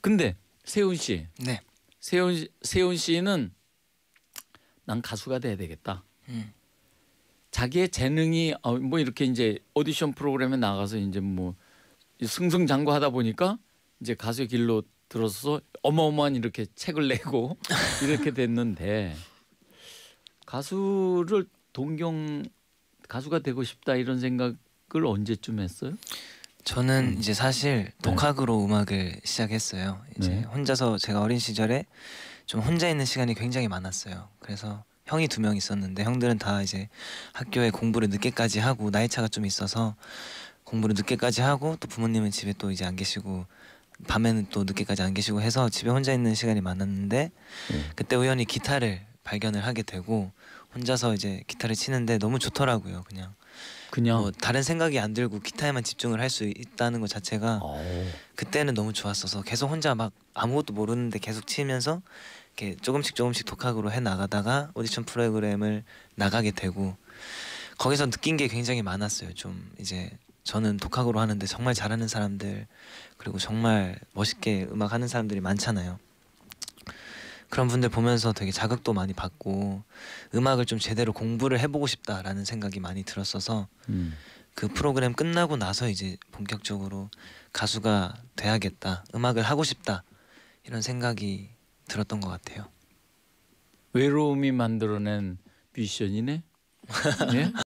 근데 세훈 씨, 네. 세훈 씨- 세훈 씨는 난 가수가 돼야 되겠다. 음. 자기의 재능이 어, 뭐 이렇게 이제 오디션 프로그램에 나가서 이제 뭐 승승장구하다 보니까 이제 가수의 길로 들어서 어마어마한 이렇게 책을 내고 이렇게 됐는데 가수를 동경 가수가 되고 싶다 이런 생각을 언제쯤 했어요? 저는 음. 이제 사실 독학으로 음악을 시작했어요. 이제 네. 혼자서 제가 어린 시절에 좀 혼자 있는 시간이 굉장히 많았어요. 그래서 형이 두 명 있었는데 형들은 다 이제 학교에 공부를 늦게까지 하고 나이 차가 좀 있어서 공부를 늦게까지 하고 또 부모님은 집에 또 이제 안 계시고 밤에는 또 늦게까지 안 계시고 해서 집에 혼자 있는 시간이 많았는데 네. 그때 우연히 기타를 발견을 하게 되고 혼자서 이제 기타를 치는데 너무 좋더라고요. 그냥 그냥 뭐 다른 생각이 안 들고 기타에만 집중을 할 수 있다는 것 자체가 어, 그때는 너무 좋았어서 계속 혼자 막 아무것도 모르는데 계속 치면서 이렇게 조금씩 조금씩 독학으로 해 나가다가 오디션 프로그램을 나가게 되고 거기서 느낀 게 굉장히 많았어요. 좀 이제 저는 독학으로 하는데 정말 잘하는 사람들 그리고 정말 멋있게 음악 하는 사람들이 많잖아요. 그런 분들 보면서 되게 자극도 많이 받고 음악을 좀 제대로 공부를 해보고 싶다라는 생각이 많이 들었어서 음. 그 프로그램 끝나고 나서 이제 본격적으로 가수가 돼야겠다 음악을 하고 싶다 이런 생각이 들었던 것 같아요 외로움이 만들어낸 뮤지션이네. 예?